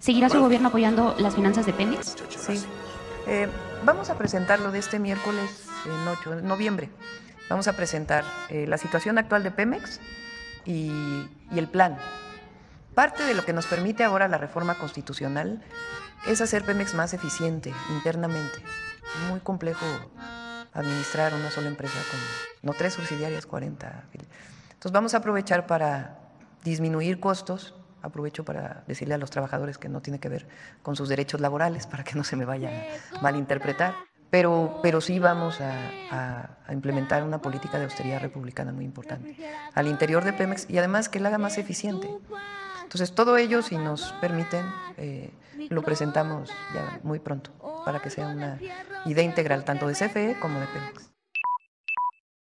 ¿Seguirá su gobierno apoyando las finanzas de Pemex? Sí. Eh, vamos a presentarlo de este miércoles en 8 de noviembre. Vamos a presentar eh, la situación actual de Pemex y, y el plan. Parte de lo que nos permite ahora la reforma constitucional es hacer Pemex más eficiente internamente. Muy complejo administrar una sola empresa con no tres subsidiarias, 40. Entonces vamos a aprovechar para disminuir costos. Aprovecho para decirle a los trabajadores que no tiene que ver con sus derechos laborales para que no se me vaya a malinterpretar. Pero, pero sí vamos a, a, a implementar una política de austeridad republicana muy importante al interior de Pemex y además que la haga más eficiente. Entonces, todo ello, si nos permiten, eh, lo presentamos ya muy pronto para que sea una idea integral tanto de CFE como de Pemex.